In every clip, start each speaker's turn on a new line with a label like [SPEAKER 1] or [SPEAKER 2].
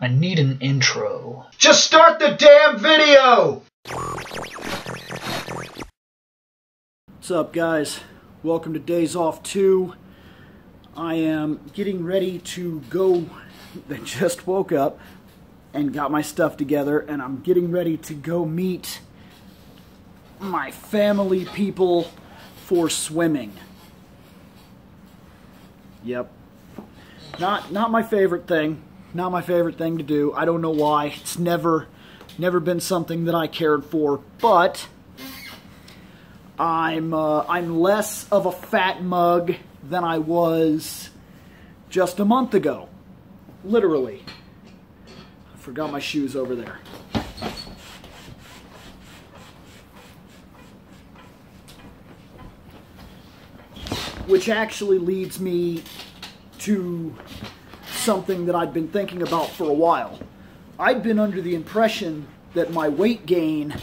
[SPEAKER 1] I need an intro.
[SPEAKER 2] Just start the damn video!
[SPEAKER 3] What's up, guys? Welcome to Days Off 2. I am getting ready to go. I just woke up and got my stuff together, and I'm getting ready to go meet my family people for swimming. Yep. Not not my favorite thing. Not my favorite thing to do. I don't know why. It's never never been something that I cared for, but I'm uh, I'm less of a fat mug than I was just a month ago. Literally. I forgot my shoes over there. Which actually leads me to something that I've been thinking about for a while. I'd been under the impression that my weight gain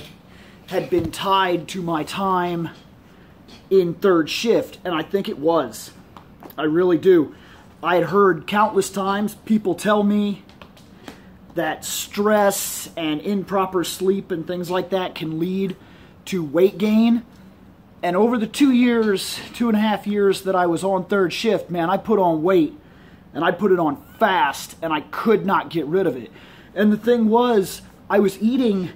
[SPEAKER 3] had been tied to my time in third shift, and I think it was. I really do. I had heard countless times people tell me that stress and improper sleep and things like that can lead to weight gain. And over the two years, two and a half years that I was on third shift, man, I put on weight and I put it on fast and I could not get rid of it. And the thing was, I was eating,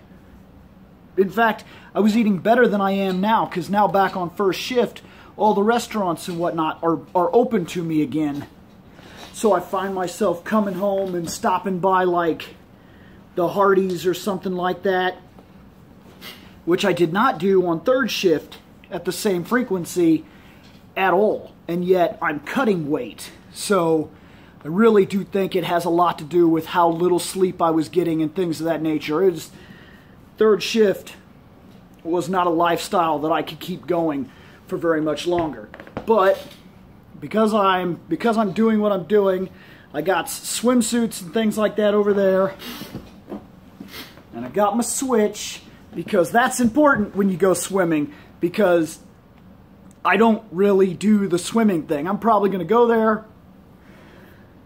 [SPEAKER 3] in fact, I was eating better than I am now because now back on first shift, all the restaurants and whatnot are, are open to me again. So I find myself coming home and stopping by like the Hardee's or something like that, which I did not do on third shift at the same frequency at all. And yet I'm cutting weight. So I really do think it has a lot to do with how little sleep I was getting and things of that nature. It was third shift was not a lifestyle that I could keep going for very much longer. But because I'm because I'm doing what I'm doing, I got swimsuits and things like that over there. And I got my switch because that's important when you go swimming because I don't really do the swimming thing. I'm probably going to go there,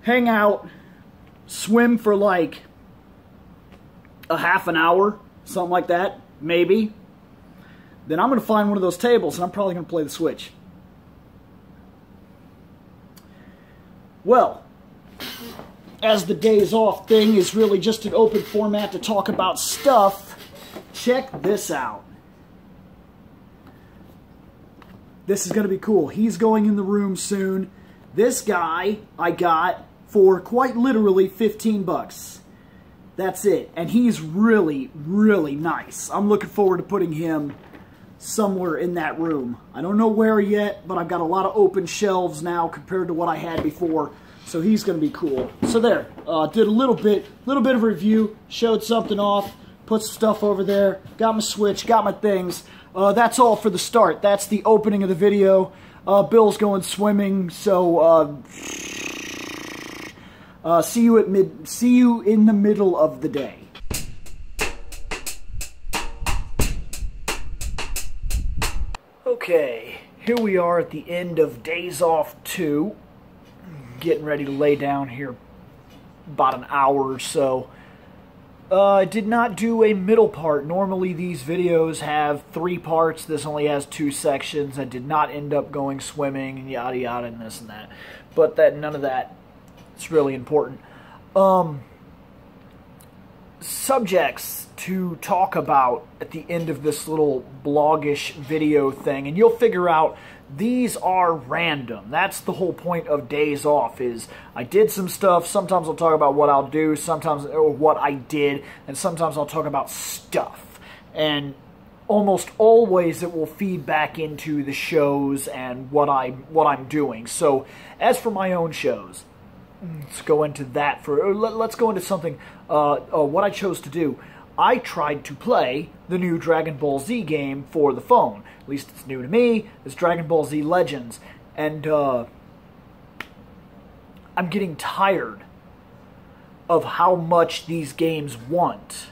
[SPEAKER 3] hang out, swim for like a half an hour, something like that, maybe. Then I'm going to find one of those tables and I'm probably going to play the Switch. Well, as the days off thing is really just an open format to talk about stuff, check this out. This is going to be cool. He's going in the room soon. This guy I got for quite literally 15 bucks. That's it. And he's really, really nice. I'm looking forward to putting him somewhere in that room. I don't know where yet, but I've got a lot of open shelves now compared to what I had before. So he's going to be cool. So there, uh, did a little bit, little bit of review, showed something off, put stuff over there, got my Switch, got my things. Uh, that's all for the start. That's the opening of the video. Uh, Bill's going swimming, so uh, see you at mid. See you in the middle of the day. Okay, here we are at the end of Days Off 2. Getting ready to lay down here about an hour or so. Uh, I did not do a middle part. Normally these videos have three parts. This only has two sections. I did not end up going swimming and yada yada and this and that. But that none of that is really important. Um, subjects to talk about at the end of this little blogish video thing and you'll figure out these are random. That's the whole point of days off is i did some stuff. Sometimes i'll talk about what i'll do sometimes or what i did and sometimes i'll talk about stuff. And almost always it will feed back into the shows and what i what i'm doing. So as for my own shows let's go into that for let, us go into something uh, uh, what i chose to do I tried to play the new Dragon Ball Z game for the phone. At least it's new to me. It's Dragon Ball Z Legends. And uh, I'm getting tired of how much these games want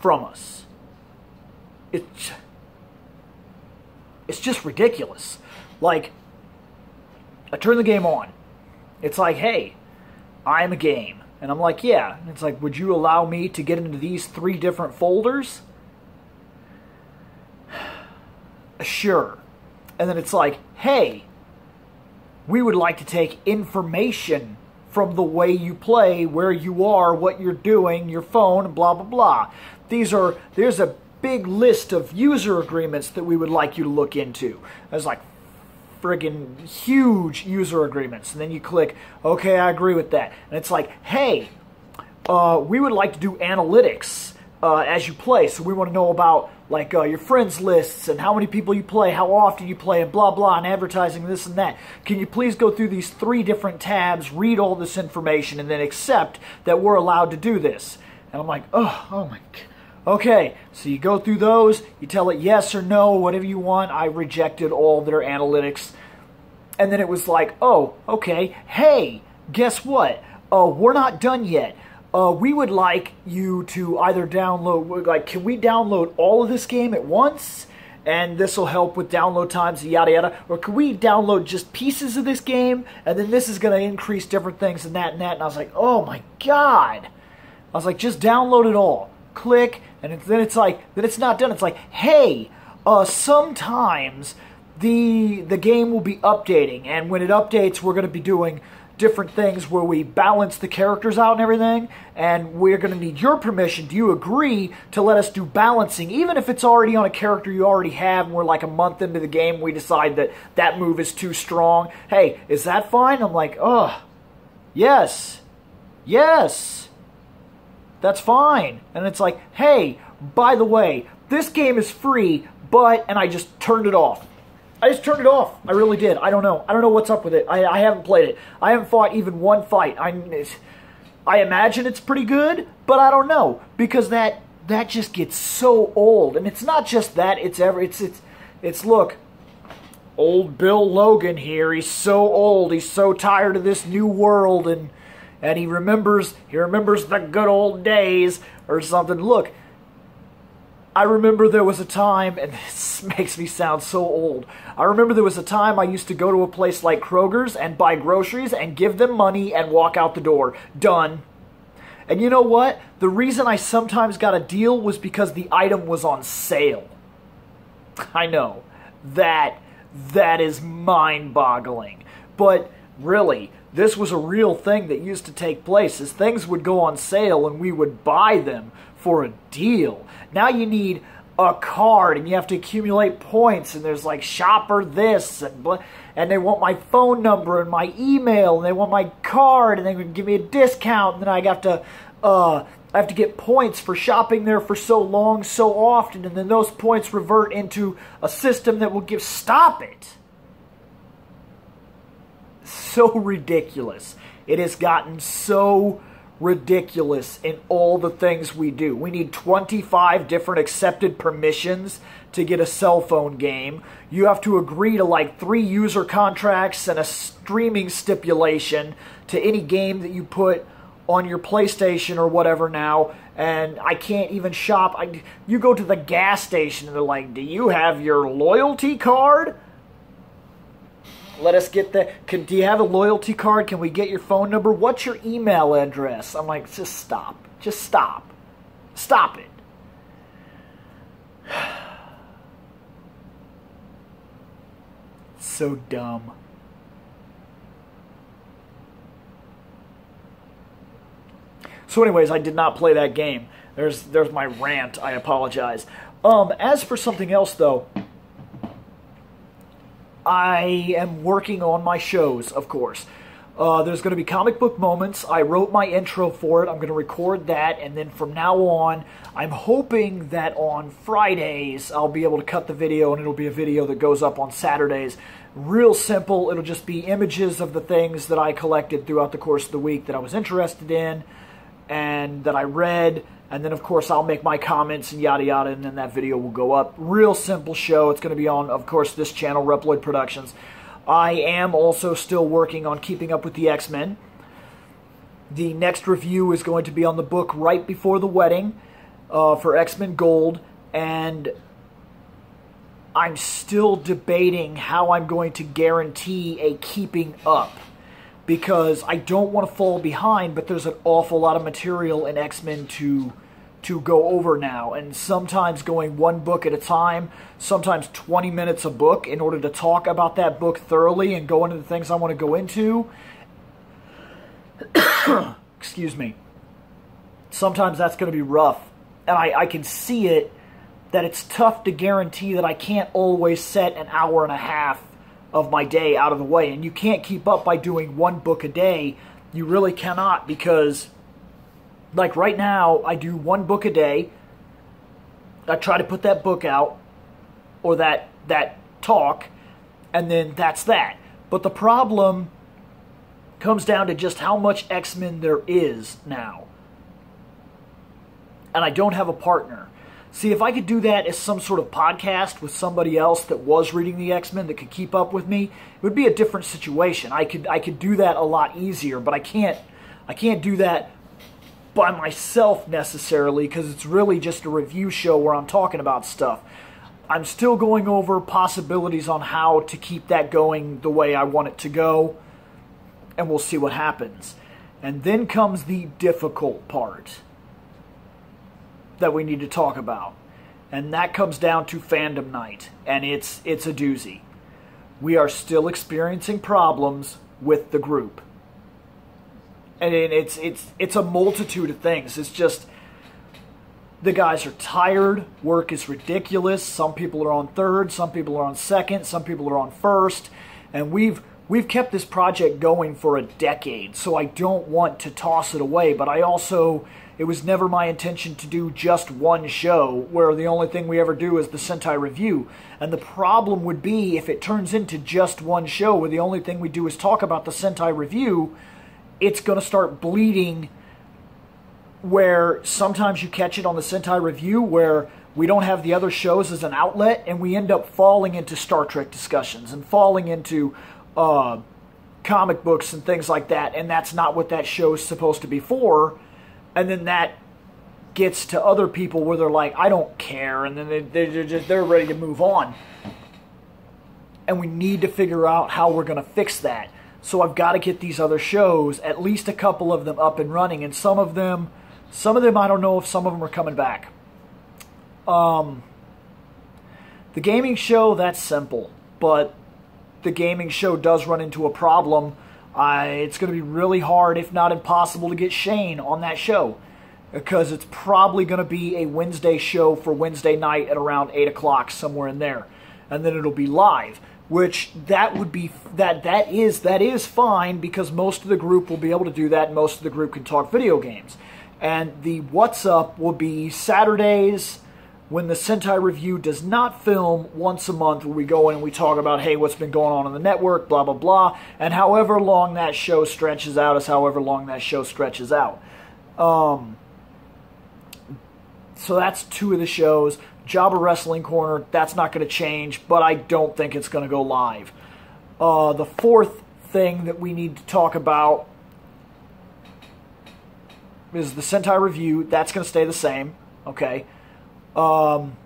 [SPEAKER 3] from us. It's, it's just ridiculous. Like, I turn the game on. It's like, hey, I'm a game. And I'm like, yeah. And it's like, would you allow me to get into these three different folders? sure. And then it's like, hey, we would like to take information from the way you play, where you are, what you're doing, your phone, blah blah blah. These are there's a big list of user agreements that we would like you to look into. There's like friggin' huge user agreements. And then you click, okay, I agree with that. And it's like, hey, uh, we would like to do analytics uh, as you play. So we want to know about like uh, your friends lists and how many people you play, how often you play, and blah blah, and advertising this and that. Can you please go through these three different tabs, read all this information, and then accept that we're allowed to do this? And I'm like, oh, oh my. Okay, so you go through those, you tell it yes or no, whatever you want. I rejected all their analytics. And then it was like, oh, okay, hey, guess what? Uh, we're not done yet. Uh, we would like you to either download, like, can we download all of this game at once? And this will help with download times, yada yada. Or can we download just pieces of this game? And then this is going to increase different things and that and that. And I was like, oh my God. I was like, just download it all. Click, and then it's like, then it's not done. It's like, hey, uh, sometimes the the game will be updating, and when it updates, we're going to be doing different things where we balance the characters out and everything, and we're going to need your permission. Do you agree to let us do balancing, even if it's already on a character you already have, and we're like a month into the game, we decide that that move is too strong? Hey, is that fine? I'm like, oh, yes, yes that's fine. And it's like, hey, by the way, this game is free, but, and I just turned it off. I just turned it off. I really did. I don't know. I don't know what's up with it. I, I haven't played it. I haven't fought even one fight. I, I imagine it's pretty good, but I don't know because that that just gets so old. And it's not just that. It's ever. It's it's it's look. Old Bill Logan here. He's so old. He's so tired of this new world and and he remembers he remembers the good old days or something. Look, I remember there was a time, and this makes me sound so old. I remember there was a time I used to go to a place like Kroger's and buy groceries and give them money and walk out the door. Done. And you know what? The reason I sometimes got a deal was because the item was on sale. I know. That that is mind-boggling. But really, this was a real thing that used to take place is things would go on sale and we would buy them for a deal. Now you need a card and you have to accumulate points and there's like shopper this and and they want my phone number and my email and they want my card and they would give me a discount and then I got to uh I have to get points for shopping there for so long so often and then those points revert into a system that will give stop it so ridiculous. It has gotten so ridiculous in all the things we do. We need 25 different accepted permissions to get a cell phone game. You have to agree to like three user contracts and a streaming stipulation to any game that you put on your PlayStation or whatever now. And I can't even shop. I, you go to the gas station and they're like, Do you have your loyalty card? Let us get the. Can, do you have a loyalty card? Can we get your phone number? What's your email address? I'm like, just stop. Just stop. Stop it. so dumb. So, anyways, I did not play that game. There's there's my rant. I apologize. Um, as for something else, though, I am working on my shows, of course. Uh, there's going to be comic book moments. I wrote my intro for it. I'm going to record that, and then from now on, I'm hoping that on Fridays I'll be able to cut the video, and it'll be a video that goes up on Saturdays. Real simple. It'll just be images of the things that I collected throughout the course of the week that I was interested in and that I read and then, of course, I'll make my comments and yada yada, and then that video will go up. Real simple show. It's going to be on, of course, this channel, Reploid Productions. I am also still working on keeping up with the X Men. The next review is going to be on the book right before the wedding uh, for X Men Gold, and I'm still debating how I'm going to guarantee a keeping up because I don't want to fall behind, but there's an awful lot of material in X Men to to go over now, and sometimes going one book at a time, sometimes 20 minutes a book in order to talk about that book thoroughly and go into the things I want to go into. Excuse me. Sometimes that's going to be rough, and I, I can see it that it's tough to guarantee that I can't always set an hour and a half of my day out of the way. And you can't keep up by doing one book a day. You really cannot because, like right now, I do one book a day. I try to put that book out or that that talk, and then that's that. But the problem comes down to just how much X Men there is now. And I don't have a partner. See, if I could do that as some sort of podcast with somebody else that was reading the X-Men that could keep up with me, it would be a different situation. I could I could do that a lot easier, but I can't I can't do that by myself necessarily because it's really just a review show where I'm talking about stuff. I'm still going over possibilities on how to keep that going the way I want it to go, and we'll see what happens. And then comes the difficult part that we need to talk about. And that comes down to Fandom Knight, and it's it's a doozy. We are still experiencing problems with the group. And it's it's it's a multitude of things. It's just the guys are tired, work is ridiculous. Some people are on third, some people are on second, some people are on first, and we've we've kept this project going for a decade, so I don't want to toss it away, but I also it was never my intention to do just one show where the only thing we ever do is the Sentai review. And the problem would be if it turns into just one show where the only thing we do is talk about the Sentai review, it's going to start bleeding where sometimes you catch it on the Sentai review where we don't have the other shows as an outlet and we end up falling into Star Trek discussions and falling into uh, comic books and things like that. And that's not what that show is supposed to be for and then that gets to other people where they're like, I don't care, and then they, they're just they're ready to move on. And we need to figure out how we're going to fix that. So I've got to get these other shows, at least a couple of them, up and running, and some of them, some of them I don't know if some of them are coming back. Um, the gaming show that's simple, but the gaming show does run into a problem it's going to be really hard, if not impossible, to get Shane on that show because it's probably going to be a Wednesday show for Wednesday night at around eight o'clock, somewhere in there, and then it'll be live. Which that would be that that is that is fine because most of the group will be able to do that. Most of the group can talk video games, and the What's Up will be Saturdays when the Sentai Review does not film once a month where we go in and we talk about, hey, what's been going on in the network, blah, blah, blah. And however long that show stretches out is however long that show stretches out. Um, so that's two of the shows. Jobber Wrestling Corner, that's not going to change, but I don't think it's going to go live. Uh, the fourth thing that we need to talk about is the Sentai Review. That's going to stay the same, okay? Um,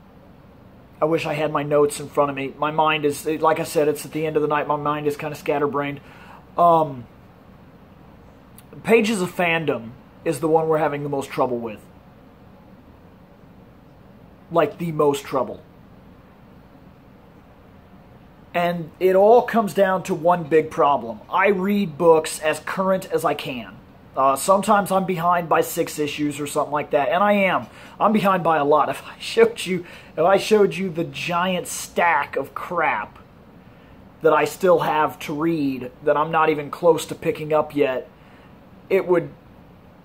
[SPEAKER 3] I wish I had my notes in front of me. My mind is, like I said, it's at the end of the night. My mind is kind of scatterbrained. Um, Pages of Fandom is the one we're having the most trouble with. Like, the most trouble. And it all comes down to one big problem. I read books as current as I can. Uh, sometimes I'm behind by six issues or something like that, and I am. I'm behind by a lot. If I showed you, if I showed you the giant stack of crap that I still have to read that I'm not even close to picking up yet, it would,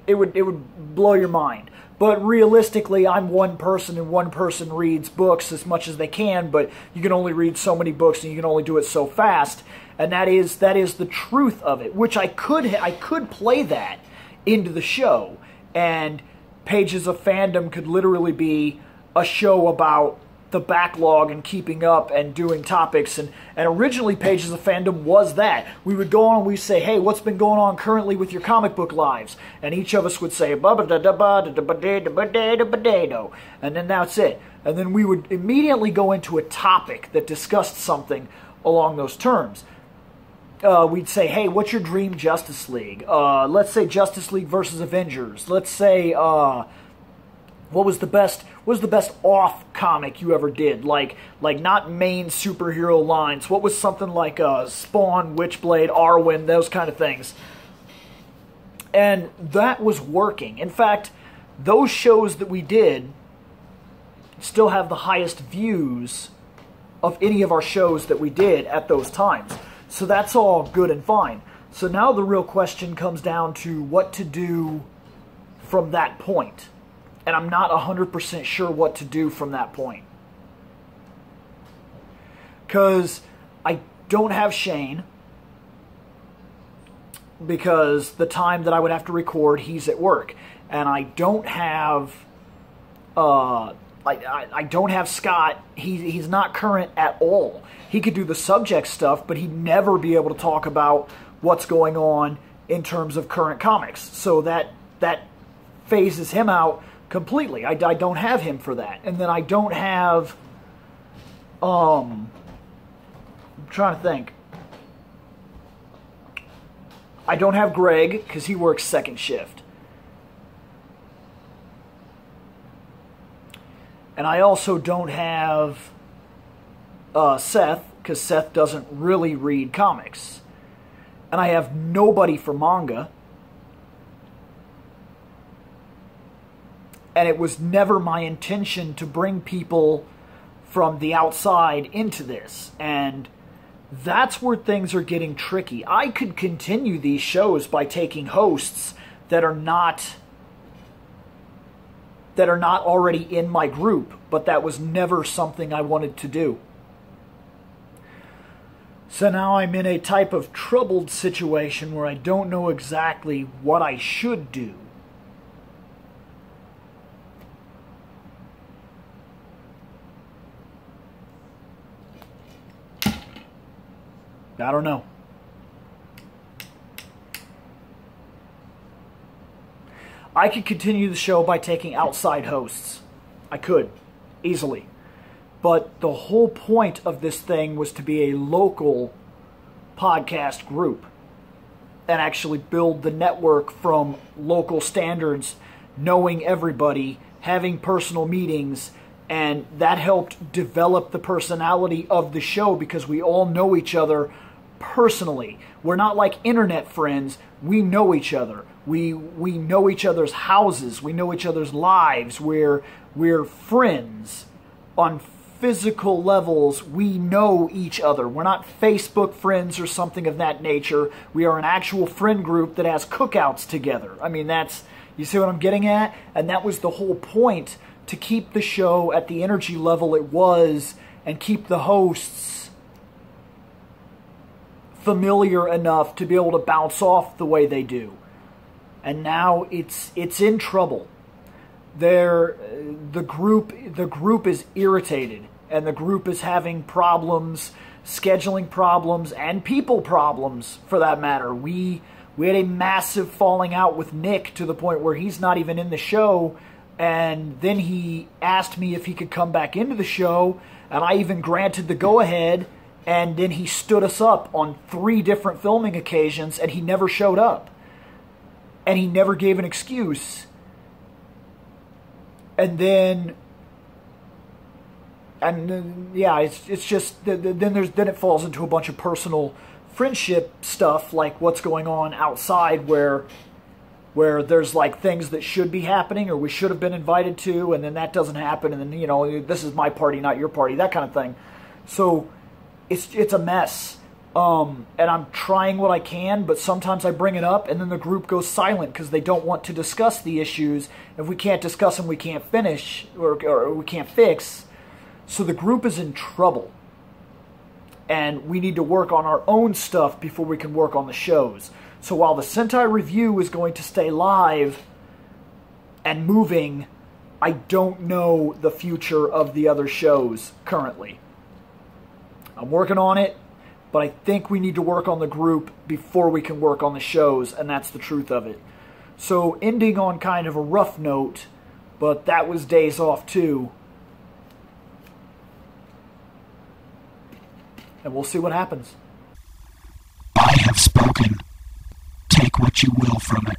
[SPEAKER 3] it would, it would blow your mind. But realistically, I'm one person, and one person reads books as much as they can. But you can only read so many books, and you can only do it so fast and that is that is the truth of it. Which I could I could play that into the show, and Pages of Fandom could literally be a show about the backlog and keeping up and doing topics. And, and originally pages of fandom was that. We would go on and we say hey what's been going on currently with your comic book lives? And each of us would say and then that's it. And then we would immediately go into a topic that discussed something along those terms. Uh, we'd say, hey, what's your dream Justice League? Uh, let's say Justice League versus Avengers. Let's say, uh, what was the best? What was the best off comic you ever did? Like, like not main superhero lines. What was something like uh, Spawn, Witchblade, Arwen, those kind of things? And that was working. In fact, those shows that we did still have the highest views of any of our shows that we did at those times. So that's all good and fine. So now the real question comes down to what to do from that point. And I'm not 100% sure what to do from that point. Because I don't have Shane. Because the time that I would have to record, he's at work. And I don't have uh, I, I, don't have Scott. He, he's not current at all. He could do the subject stuff, but he'd never be able to talk about what's going on in terms of current comics. So that that phases him out completely. I, I don't have him for that. And then I don't have. Um, I'm trying to think. I don't have Greg because he works second shift. And I also don't have uh, Seth, because Seth doesn't really read comics. And I have nobody for manga. And it was never my intention to bring people from the outside into this. And that's where things are getting tricky. I could continue these shows by taking hosts that are not that are not already in my group, but that was never something I wanted to do. So now I'm in a type of troubled situation where I don't know exactly what I should do. I don't know. I could continue the show by taking outside hosts. I could, easily. But the whole point of this thing was to be a local podcast group and actually build the network from local standards, knowing everybody, having personal meetings, and that helped develop the personality of the show because we all know each other personally. We're not like internet friends. We know each other. We we know each other's houses. We know each other's lives. We're we're friends on physical levels. We know each other. We're not Facebook friends or something of that nature. We are an actual friend group that has cookouts together. I mean, that's you see what I'm getting at? And that was the whole point to keep the show at the energy level it was and keep the hosts familiar enough to be able to bounce off the way they do and now it's it's in trouble. There, uh, the group the group is irritated, and the group is having problems, scheduling problems, and people problems for that matter. We we had a massive falling out with Nick to the point where he's not even in the show. And then he asked me if he could come back into the show, and I even granted the go ahead. And then he stood us up on three different filming occasions, and he never showed up and he never gave an excuse. And then, and yeah, it's it's just then there's then it falls into a bunch of personal friendship stuff, like what's going on outside, where where there's like things that should be happening or we should have been invited to, and then that doesn't happen, and then you know this is my party, not your party, that kind of thing. So it's it's a mess um, and I'm trying what I can, but sometimes I bring it up and then the group goes silent because they don't want to discuss the issues. If we can't discuss them, we can't finish or, or we can't fix. So the group is in trouble. And we need to work on our own stuff before we can work on the shows. So while the Sentai Review is going to stay live and moving, I don't know the future of the other shows currently. I'm working on it but I think we need to work on the group before we can work on the shows, and that's the truth of it. So, ending on kind of a rough note, but that was days off too. And we'll see what happens.
[SPEAKER 1] I
[SPEAKER 4] have spoken. Take what you will from it.